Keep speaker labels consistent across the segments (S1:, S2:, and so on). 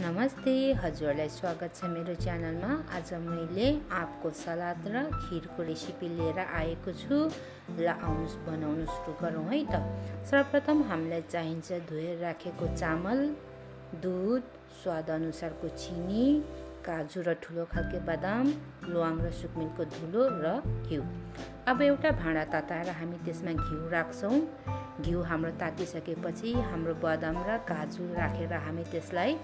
S1: नमस्ते हजुरहरूलाई स्वागत छ मेरो च्यानलमा। आज मैले आँपको सलाद र खिरको रेसिपी लिएर आएको छु। ल आउनुहोस् बनाउनु सुरु गरौँ है त। सर्वप्रथम हामीलाई चाहिन्छ धोएर राखेको चामल दुध स्वादअनुसारको चिनी काजु र ठुलो खालके बादाम ल्वाङ र सुकमिलको धुलो र घिउ। अब एउटा भाँडा तताएर हामी त्यसमा घिउ राख्छौँ। घिउ हाम्रो तातिसकेपछि हाम्रो बदाम र काजु राखेर हामी त्यसलाई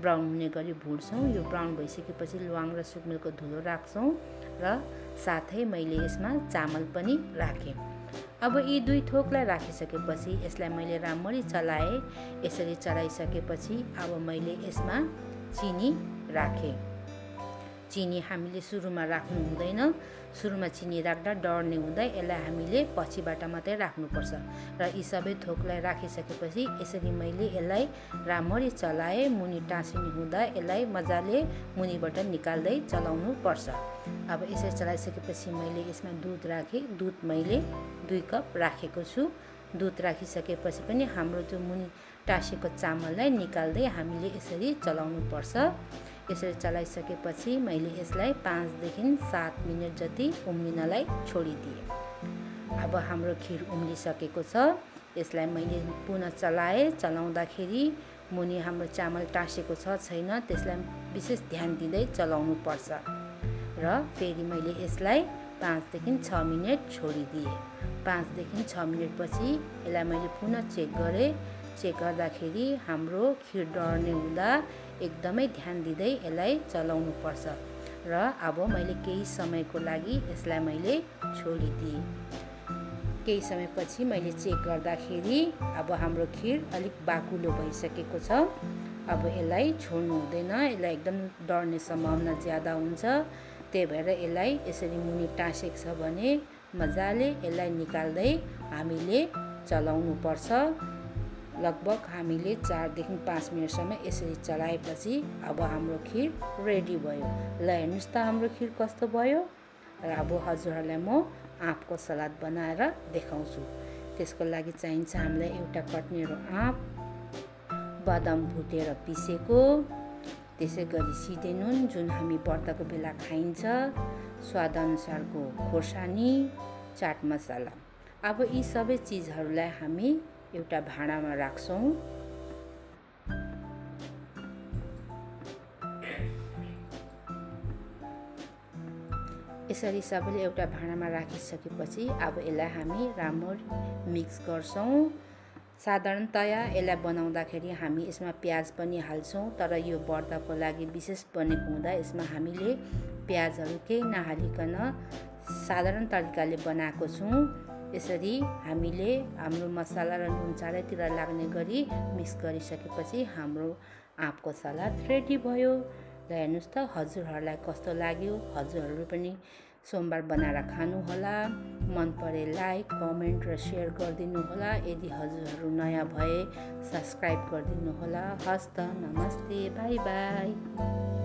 S1: ब्राउन हुने गरी भुट्छौँ। यो ब्राउन भइसकेपछि ल्वाङ र सुकमेलको धुलो राख्छौँ र साथै मैले यसमा चामल पनि राखेँ। अब यी दुई थोकलाई राखिसकेपछि यसलाई मैले राम्ररी चलाएँ। यसरी चलाइसकेपछि अब मैले यसमा चिनी राखेँ। चिनी हामीले सुरुमा राख्नु हुँदैन। सुरुमा चिनी राख्दा डढ्ने हुँदा यसलाई हामीले पछिबाट मात्रै राख्नुपर्छ। र यी सबै थोकलाई राखिसकेपछि यसरी मैले यसलाई राम्ररी चलाएँ मुनि टाँसिने हुँदा यसलाई मजाले मुनिबाट निकाल्दै चलाउनु पर्छ अब यसरी चलाइसकेपछि मैले यसमा दुध राखेँ। दुध मैले दुई कप राखेको छु। दुध राखिसकेपछि पनि हाम्रो त्यो मुनि टाँसेको चामललाई निकाल्दै हामीले यसरी चलाउनु पर्छ यसरी चलाइसकेपछि मैले यसलाई पाँचदेखि सात मिनट जति उम्लिनलाई छोडिदिएँ। अब हाम्रो खिर उम्लिसकेको छ। यसलाई मैले पुनः चलाएँ। चलाउँदाखेरि मुनि हाम्रो चामल टाँसेको छ छैन। त्यसलाई विशेष ध्यान दिँदै चलाउनु पर्छ र फेरि मैले यसलाई पाँचदेखि छ मिनट छोडिदिएँ। पाँचदेखि छ मिनटपछि यसलाई मैले पुनः चेक गरेँ। चेक गर्दाखेरि हाम्रो खिर डढ्ने हुँदा एकदमै ध्यान दिँदै यसलाई चलाउनु पर्छ र अब मैले केही समयको लागि यसलाई मैले छोडिदिएँ। केही समयपछि मैले चेक गर्दाखेरि अब हाम्रो खिर अलिक बाकुलो भइसकेको छ। अब यसलाई छोड्नु हुँदैन यसलाई एकदम डढ्ने सम्भावना ज्यादा हुन्छ। त्यही भएर यसलाई यसरी मुनि टाँसेको छ भने मजाले यसलाई निकाल्दै हामीले चलाउनु पर्छ लगभग हामीले चारदेखि पाँच मिनटसम्म यसरी चलाएपछि अब हाम्रो खिर रेडी भयो। ल हेर्नुहोस् त हाम्रो खिर कस्तो भयो र अब हजुरहरूलाई म आँपको सलाद बनाएर देखाउँछु। त्यसको लागि चाहिन्छ हामीलाई एउटा कट्नेरो आँप बदाम भुटेर पिसेको त्यसै गरी सिधे नुन जुन हामी व्रतको बेला खाइन्छ स्वादअनुसारको खोर्सानी चाट मसला। अब यी सबै चिजहरूलाई हामी एउटा भाँडामा राख्छौँ। यसरी सबैले एउटा भाँडामा राखिसकेपछि अब यसलाई हामी राम्ररी मिक्स गर्छौँ। साधारणतया यसलाई बनाउँदाखेरि हामी यसमा प्याज पनि हाल्छौँ तर यो व्रतको लागि विशेष बनेको हुँदा यसमा हामीले प्याजहरू केही नहालिकन साधारण तरिकाले बनाएको छौँ। यसरी हामीले हाम्रो मसला र नुन चारैतिर लाग्ने गरी मिक्स गरिसकेपछि हाम्रो आँपको सलाद रेडी भयो। र हेर्नुहोस् त हजुरहरूलाई कस्तो लाग्यो? हजुरहरू पनि सोमबार बनाएर खानुहोला। मन परे लाइक कमेन्ट र सेयर गरिदिनु होला यदि हजुरहरू नयाँ भए सब्सक्राइब गरिदिनु होला हस्त नमस्ते बाई बाई।